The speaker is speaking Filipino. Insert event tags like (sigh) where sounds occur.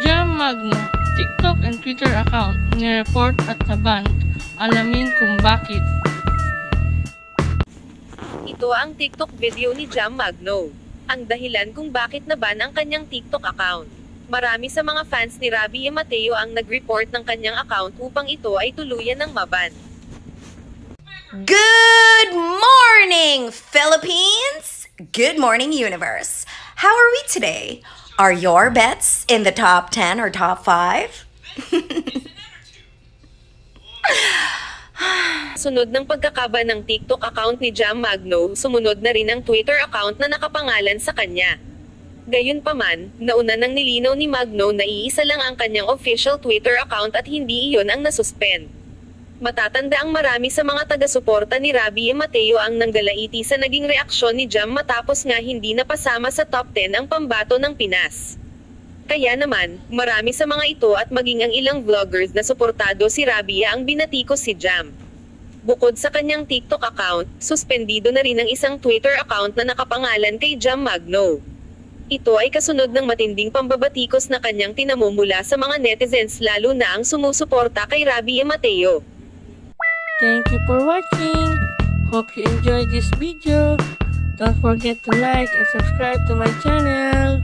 Jam Magno, TikTok and Twitter account, ni-report at naban. Alamin kung bakit. Ito ang TikTok video ni Jam Magno. Ang dahilan kung bakit naban ang kanyang TikTok account. Marami sa mga fans ni Rabi E. Mateo ang nag-report ng kanyang account upang ito ay tuluyan ng maban. Good morning, Philippines! Good morning, universe! How are we today? Are your bets in the top 10 or top 5? (laughs) Sunod ng pagkakaba ng TikTok account ni Jam Magno, sumunod na rin ang Twitter account na nakapangalan sa kanya. Gayunpaman, nauna nang nilinaw ni Magno na iisa lang ang kanyang official Twitter account at hindi iyon ang nasuspend. Matatanda ang marami sa mga taga-suporta ni Rabi E. Mateo ang nanggalaiti sa naging reaksyon ni Jam matapos nga hindi napasama sa top 10 ang pambato ng Pinas. Kaya naman, marami sa mga ito at maging ang ilang vloggers na suportado si Rabia ang binatikos si Jam. Bukod sa kanyang TikTok account, suspendido na rin ang isang Twitter account na nakapangalan kay Jam Magno. Ito ay kasunod ng matinding pambabatikos na kanyang tinamumula sa mga netizens lalo na ang sumusuporta kay Rabia Mateo. Thank you for watching. Hope you enjoyed this video. Don't forget to like and subscribe to my channel.